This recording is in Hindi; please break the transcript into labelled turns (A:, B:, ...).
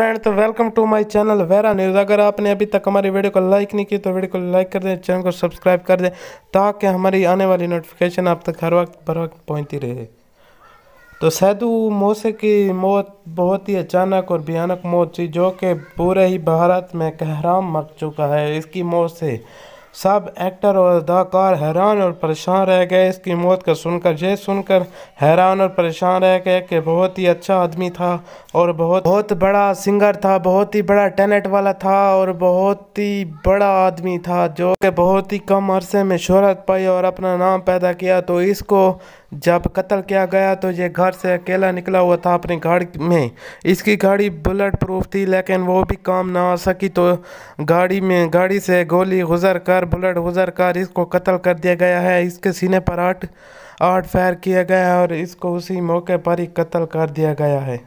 A: फ्रेंड तो welcome to my channel Vera news अगर आपने अभी तक हमारी वीडियो को लाइक नहीं की तो वीडियो को लाइक कर दें चैनल को सब्सक्राइब कर दें, ताकि हमारी आने वाली नोटिफिकेशन आप तक हर वक्त बर वक्त पहुँचती रहे। तो सैदू मोसे की मौत बहुत ही अचानक और भयानक मौत थी, जो कि पूरे ही भारत में कहराम मच चुका है। इसकी मौत से सब एक्टर और अदाकार हैरान और परेशान रह गए इसकी मौत का सुनकर ये सुनकर हैरान और परेशान रह गए कि बहुत ही अच्छा आदमी था और बहुत बहुत बड़ा सिंगर था, बहुत ही बड़ा टैलेंट वाला था और बहुत ही बड़ा आदमी था जो कि बहुत ही कम अरसे में शोहरत पाई और अपना नाम पैदा किया। तो इसको जब कत्ल किया गया तो ये घर से अकेला निकला हुआ था अपनी गाड़ी में। इसकी गाड़ी बुलेट प्रूफ थी, लेकिन वो भी काम ना आ सकी तो गाड़ी में, गाड़ी से गोली गुजर कर बुलेट गुजर कर इसको कत्ल कर दिया गया है। इसके सीने पर आठ आठ फायर किया गया है और इसको उसी मौके पर ही कत्ल कर दिया गया है।